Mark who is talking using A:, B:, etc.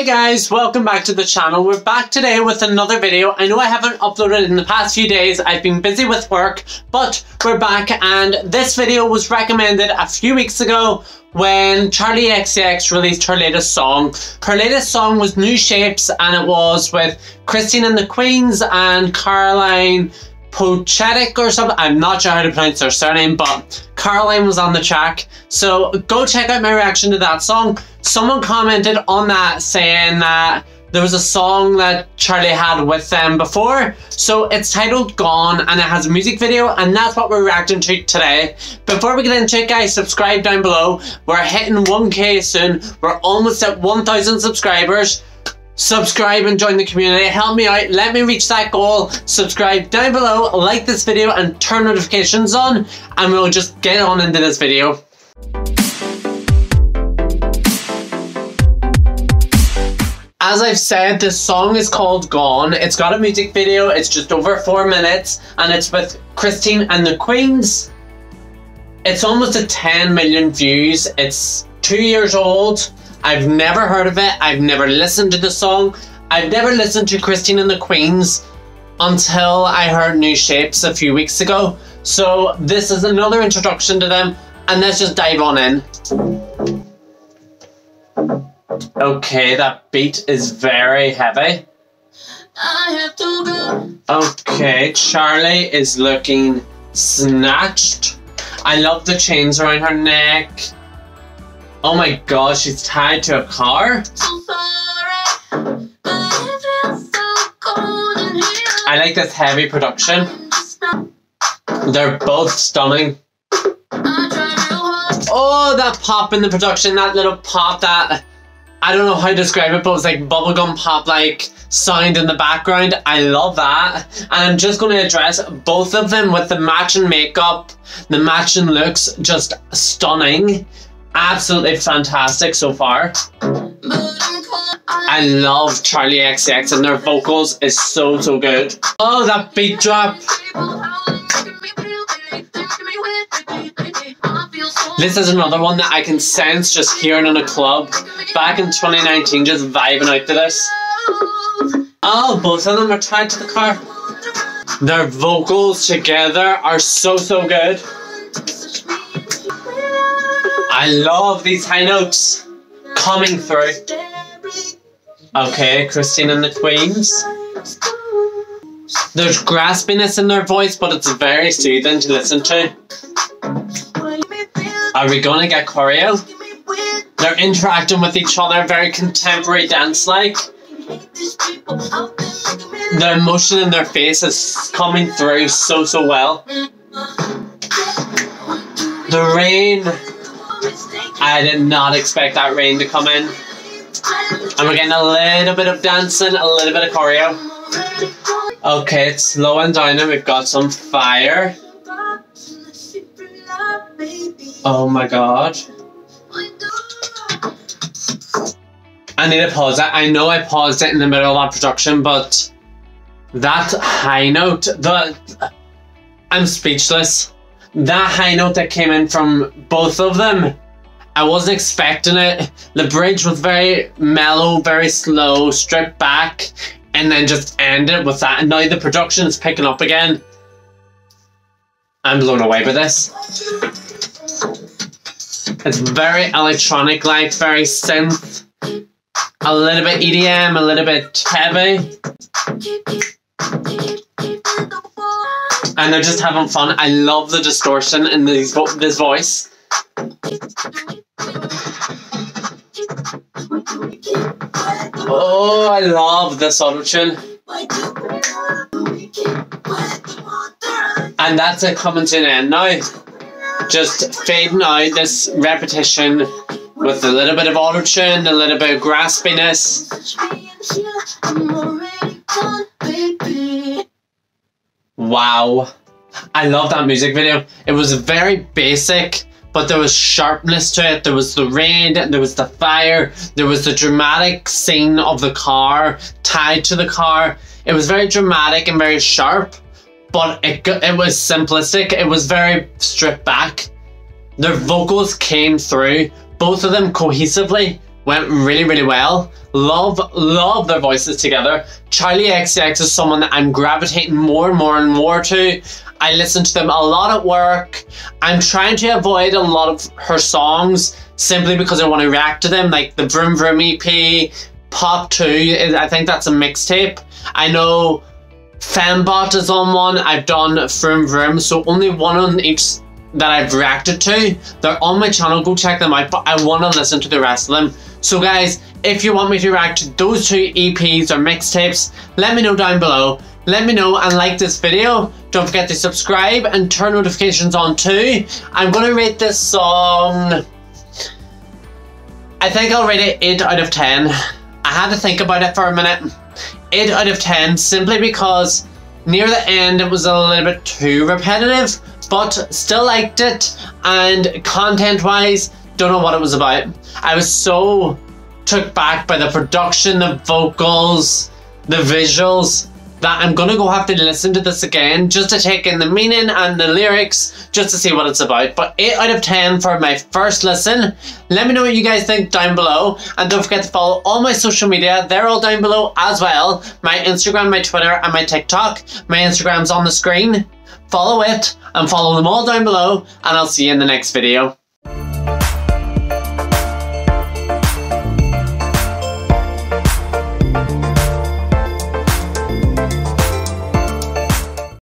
A: Hey guys, welcome back to the channel. We're back today with another video. I know I haven't uploaded in the past few days. I've been busy with work, but we're back and this video was recommended a few weeks ago when Charli XCX released her latest song. Her latest song was New Shapes and it was with Christine and the Queens and Caroline Pochetic or something. I'm not sure how to pronounce her surname, but Caroline was on the track. So go check out my reaction to that song. Someone commented on that saying that there was a song that Charli had with them before. So it's titled Gone and it has a music video and that's what we're reacting to today. Before we get into it guys, subscribe down below. We're hitting 1k soon. We're almost at 1000 subscribers subscribe and join the community. Help me out. Let me reach that goal. Subscribe down below, like this video and turn notifications on and we'll just get on into this video. As I've said, this song is called Gone. It's got a music video. It's just over four minutes and it's with Christine and the Queens. It's almost a 10 million views. It's two years old. I've never heard of it. I've never listened to the song. I've never listened to Christine and the Queens until I heard New Shapes a few weeks ago. So this is another introduction to them and let's just dive on in. Okay, that beat is very heavy. Okay, Charli is looking snatched. I love the chains around her neck. Oh my god, she's tied to a car? I like this heavy production. They're both stunning. Oh, that pop in the production, that little pop that I don't know how to describe it, but it's like bubblegum pop like sound in the background. I love that. And I'm just going to address both of them with the matching makeup, the matching looks, just stunning absolutely fantastic so far. I love Charli XCX and their vocals is so so good. Oh that beat drop. This is another one that I can sense just hearing in a club. Back in 2019 just vibing out to this. Oh both of them are tied to the car. Their vocals together are so so good. I love these high notes coming through. Okay, Christine and the Queens. There's graspiness in their voice, but it's very soothing to listen to. Are we gonna get choreo? They're interacting with each other, very contemporary dance-like. The emotion in their face is coming through so, so well. The rain I did not expect that rain to come in. And we're getting a little bit of dancing, a little bit of choreo. Okay, it's slowing down and we've got some fire. Oh my god. I need to pause it. I know I paused it in the middle of that production, but that high note, the I'm speechless. That high note that came in from both of them I wasn't expecting it. The bridge was very mellow, very slow, stripped back, and then just ended with that. And now the production is picking up again. I'm blown away by this. It's very electronic like, very synth. A little bit EDM, a little bit heavy. And they're just having fun. I love the distortion in these vo this voice. Oh, I love this auto-tune. And that's it coming to an end now. Just fading out this repetition with a little bit of auto-tune, a little bit of graspiness. Wow. I love that music video. It was very basic but there was sharpness to it. There was the rain, there was the fire, there was the dramatic scene of the car tied to the car. It was very dramatic and very sharp, but it, it was simplistic. It was very stripped back. Their vocals came through, both of them cohesively, went really, really well. Love, love their voices together. Charli XCX is someone that I'm gravitating more and more and more to. I listen to them a lot at work. I'm trying to avoid a lot of her songs simply because I want to react to them, like the Vroom Vroom EP, Pop 2, I think that's a mixtape. I know Femmebot is on one, I've done Vroom Vroom, so only one on each that I've reacted to. They're on my channel, go check them out, but I want to listen to the rest of them. So guys, if you want me to react to those two EPs or mixtapes, let me know down below. Let me know and like this video. Don't forget to subscribe and turn notifications on too. I'm going to rate this song... I think I'll rate it 8 out of 10. I had to think about it for a minute. 8 out of 10 simply because near the end it was a little bit too repetitive but still liked it and content wise don't know what it was about. I was so took back by the production, the vocals, the visuals that I'm gonna go have to listen to this again just to take in the meaning and the lyrics just to see what it's about. But 8 out of 10 for my first listen. Let me know what you guys think down below and don't forget to follow all my social media. They're all down below as well. My Instagram, my Twitter and my TikTok. My Instagram's on the screen. Follow it and follow them all down below and I'll see you in the next video.